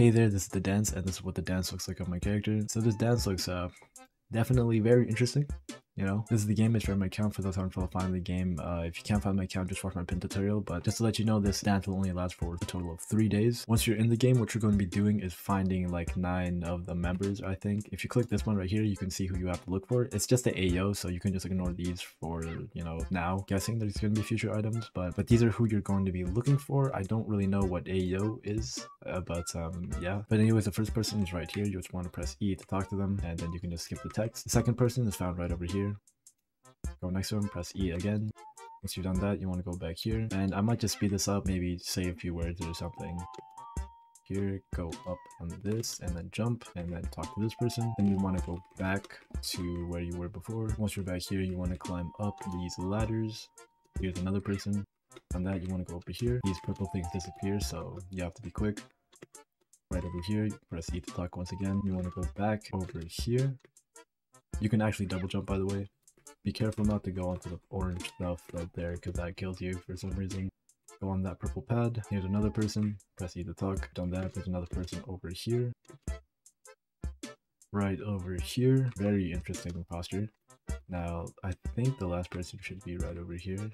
hey there, this is the dance, and this is what the dance looks like on my character. So this dance looks uh definitely very interesting. You know, this is the game. It's from my account for those who aren't find the game. Uh, if you can't find my account, just watch my pin tutorial. But just to let you know, this dance will only last for a total of three days. Once you're in the game, what you're going to be doing is finding like nine of the members, I think. If you click this one right here, you can see who you have to look for. It's just the Ay-Yo, so you can just ignore these for, you know, now. Guessing there's going to be future items, but but these are who you're going to be looking for. I don't really know what Ay-Yo is, uh, but um, yeah. But anyways, the first person is right here. You just want to press E to talk to them, and then you can just skip the text. The second person is found right over go next to him, press E again. Once you've done that, you want to go back here. And I might just speed this up, maybe say a few words or something. Here, go up on this, and then jump, and then talk to this person. Then you want to go back to where you were before. Once you're back here, you want to climb up these ladders. Here's another person. On that, you want to go over here. These purple things disappear, so you have to be quick. Right over here, press E to talk once again. You want to go back over here. You can actually double jump, by the way. Be careful not to go onto the orange stuff right there because that kills you for some reason. Go on that purple pad. Here's another person. Press E to talk. Done that. There's another person over here. Right over here. Very interesting posture. Now, I think the last person should be right over here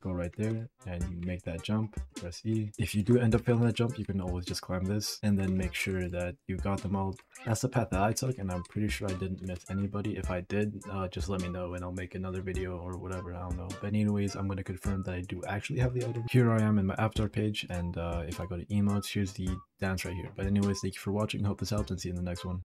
go right there and you make that jump, press E. If you do end up failing that jump, you can always just climb this and then make sure that you got them all. That's the path that I took and I'm pretty sure I didn't miss anybody. If I did, uh, just let me know and I'll make another video or whatever, I don't know. But anyways, I'm going to confirm that I do actually have the item. Here I am in my avatar page and uh, if I go to emotes, here's the dance right here. But anyways, thank you for watching, hope this helped and see you in the next one.